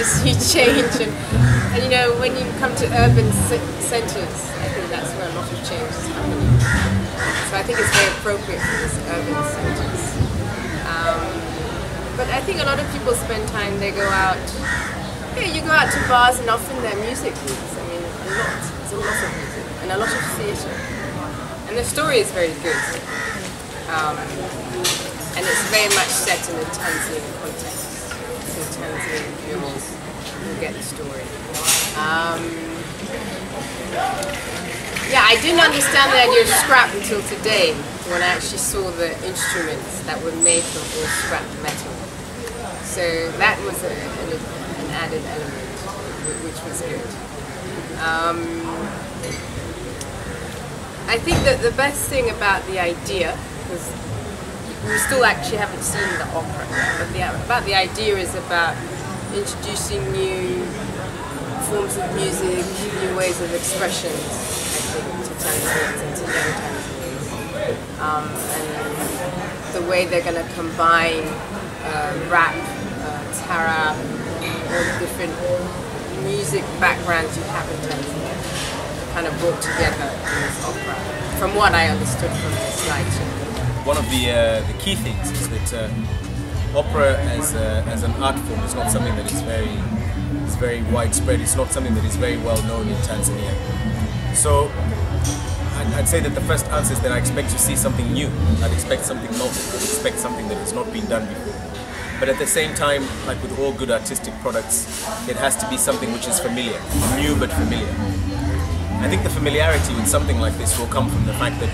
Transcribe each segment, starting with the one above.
to see change. And, and you know, when you come to urban centres, I think that's where a lot of change is happening. So I think it's very appropriate for these urban centres. Um, but I think a lot of people spend time, they go out, yeah, you go out to bars and often there are music groups. I mean, a lot, there's a lot of music and a lot of theatre. And the story is very good. Um, and it's very much set in a Tanzanian context. Will get the story. Um, yeah, I didn't understand the idea of scrap until today when I actually saw the instruments that were made from all scrap metal. So that was a, an, an, added element, which was good. Um, I think that the best thing about the idea, because we still actually haven't seen the opera yet, but the, about the idea is about introducing new forms of music, new ways of expression, I think, to Tanzanians and to young Tanzanians. Um, and the way they're going to combine uh, rap, uh, tarab, all the different music backgrounds you have in Tanzania, kind of brought together in this opera, from what I understood from the slideshow one of the uh, the key things is that uh, opera as a, as an art form is not something that is very is very widespread. It's not something that is very well known in Tanzania. So I'd, I'd say that the first answer is that I expect to see something new. I'd expect something novel. I'd expect something that has not been done before. But at the same time, like with all good artistic products, it has to be something which is familiar, new but familiar. I think the familiarity with something like this will come from the fact that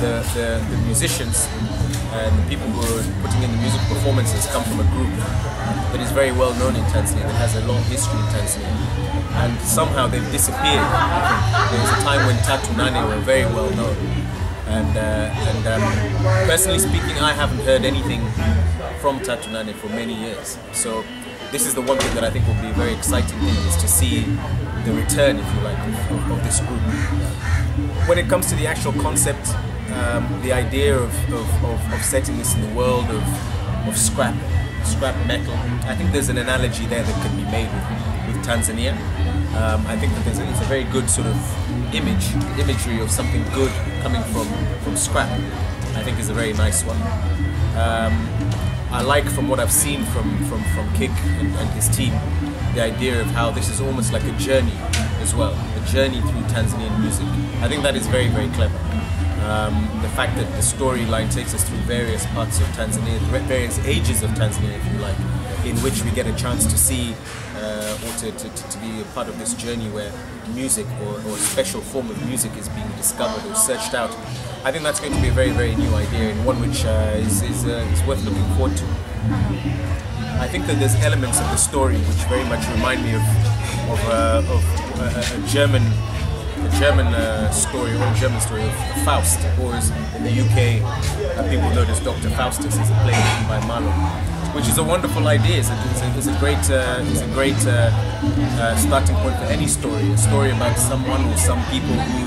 the, the, the musicians and the people who are putting in the music performances come from a group that is very well known in Tanzania, that has a long history in Tanzania. And somehow they've disappeared. There was a time when Tatu Nane were very well known. And, uh, and um, personally speaking, I haven't heard anything from Tatu Nane for many years. So this is the one thing that I think will be a very exciting thing is to see the return, if you like, of, of this group. When it comes to the actual concept, um, the idea of, of, of, of, setting this in the world of, of scrap, scrap metal, I think there's an analogy there that can be made with, with Tanzania. Um, I think that there's a, it's a very good sort of image, imagery of something good coming from, from scrap. I think is a very nice one. Um, I like from what I've seen from, from, from Kick and, and his team, the idea of how this is almost like a journey as well, a journey through Tanzanian music. I think that is very, very clever. Um, the fact that the storyline takes us through various parts of Tanzania, various ages of Tanzania, if you like, in which we get a chance to see uh, or to, to, to, be a part of this journey where music or, or, a special form of music is being discovered or searched out. I think that's going to be a very, very new idea and one which uh, is, is, uh, is worth looking forward to. I think that there's elements of the story which very much remind me of of, uh, of a, a, German a German uh, story or a German story of Faust, or as in the UK uh, people know it as Dr. Faustus, is a play written by Marlowe, which is a wonderful idea. It's a, it's a, great uh, it's a great uh, uh, starting point for any story. A story about someone or some people who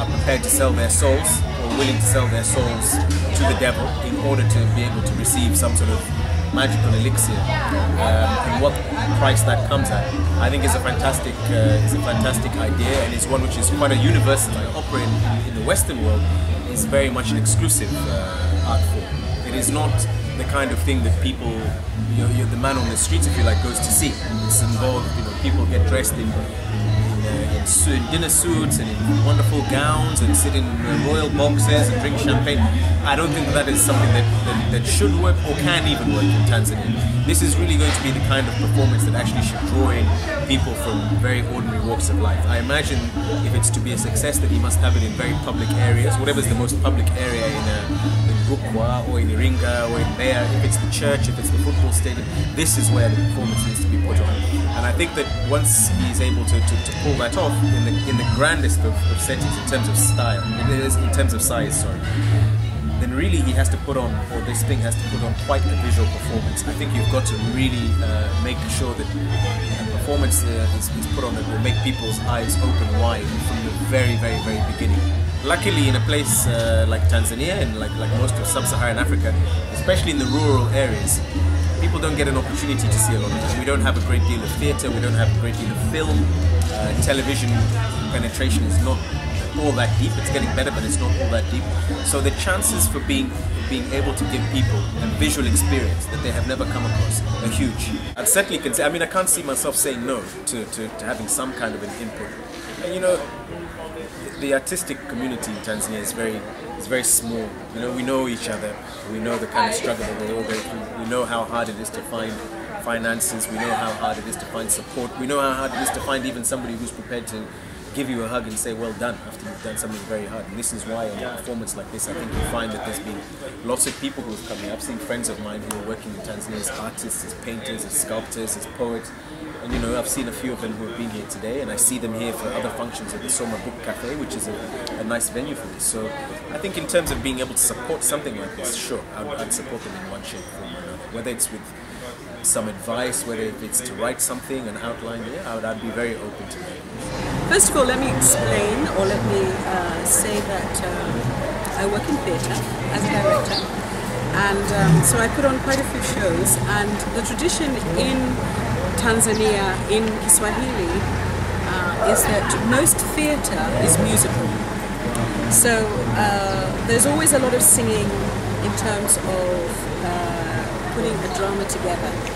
are prepared to sell their souls or willing to sell their souls to the devil in order to be able to receive some sort of magical elixir um, and what price that comes at. I think is a fantastic, uh, it's a fantastic idea, and it's one which is quite a universal. Like opera in, in, the Western world is very much an exclusive uh, art form. It is not the kind of thing that people, you know, the man on the streets, if you like, goes to see. It's involved, you know, people get dressed in in uh, dinner suits and in wonderful gowns and sit in uh, royal boxes and drink champagne. I don't think that is something that, that, that, should work or can even work in Tanzania. This is really going to be the kind of performance that actually should draw in people from very ordinary walks of life. I imagine if it's to be a success that he must have it in very public areas, whatever is the most public area in, a, in Rukwa or in Iringa or in Mbeya, if it's the church, if it's the football stadium, this is where the performance needs to be put on. And I think that once he's able to, to, to pull that off in the in the grandest of, of settings in terms of style, in, terms of size, sorry, then really he has to put on, or this thing has to put on quite a visual performance. I think you've got to really uh, make sure that a performance uh, is, is put on that will make people's eyes open wide from the very, very, very beginning. Luckily, in a place uh, like Tanzania and like, like most of sub-Saharan Africa, especially in the rural areas, people don't get an opportunity to see a lot of it. We don't have a great deal of theatre, we don't have a great deal of film, uh, television penetration is not all that deep. It's getting better, but it's not all that deep. So the chances for being being able to give people a visual experience that they have never come across are huge. I certainly can say, I mean, I can't see myself saying no to, to, to having some kind of an input. And, you know, the artistic community in Tanzania is very is very small. You know, we know each other. We know the kind of struggle that we all go through. We know how hard it is to find finances. We know how hard it is to find support. We know how hard it is to find even somebody who's prepared to give you a hug and say well done after you've done something very hard. And this is why on a performance like this, I think you find that there's been lots of people who have come here. I've seen friends of mine who are working in Tanzania as artists, as painters, as sculptors, as poets. And you know, I've seen a few of them who have been here today, and I see them here for other functions at the Soma Book Cafe, which is a, a nice venue for this. So I think in terms of being able to support something like this, sure, I'd, I'd support them in one shape, or another. Whether it's with some advice, whether it's to write something, an outline, yeah, I would, I'd be very open to that. First of all, let me explain, or let me uh, say that um, I work in theatre as a director, and um, so I put on quite a few shows. And the tradition in Tanzania, in Kiswahili, uh, is that most theatre is musical. So uh, there's always a lot of singing in terms of uh, putting a drama together.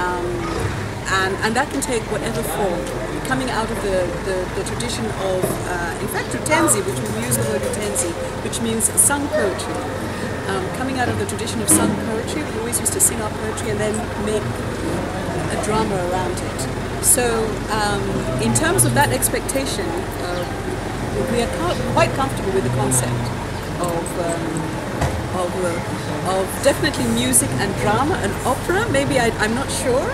Um, and, and that can take whatever form. Coming out of the, the, the tradition of, uh, in fact, Utenzi, which we use the word Utenzi, which means sung poetry. Um, coming out of the tradition of sung poetry, we always used to sing our poetry and then make a drama around it. So, um, in terms of that expectation, uh, we are quite comfortable with the concept of, um, of, uh, of definitely music and drama and opera. Maybe I, I'm not sure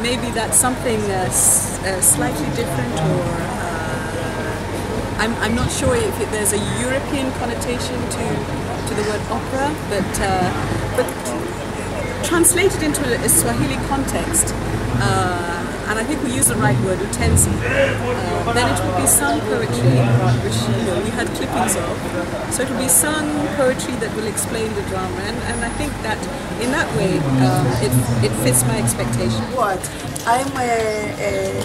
maybe that's something uh, uh, slightly different or uh, I'm, I'm not sure if it, there's a European connotation to, to the word opera but, uh, but translated into a Swahili context and I think we use the right word, utenzi, uh, then it would be sung poetry, which you know we had clippings of. So it would be sung poetry that will explain the drama, and, and I think that in that way um, it, it fits my expectation. What? I'm a, a,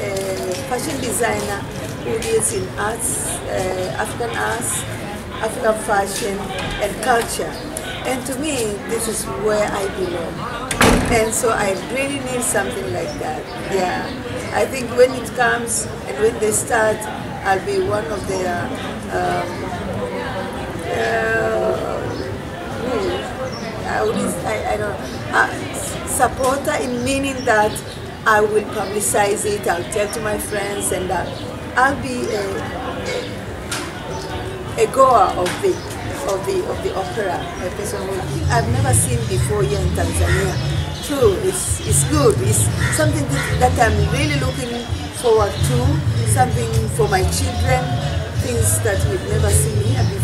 a fashion designer who deals in arts, uh, African arts, African fashion, and culture. And to me, this is where I belong and so I really need something like that. Yeah, I think when it comes and when they start, I'll be one of their um, uh, I, would, I, I don't uh, supporter in meaning that I will publicize it. I'll tell to my friends, and uh, I'll be a, a, a goer of the of the of the opera. A person who I've never seen before here in Tanzania true. It's, it's good. It's something that, that I'm really looking forward to, something for my children, things that we've never seen here before.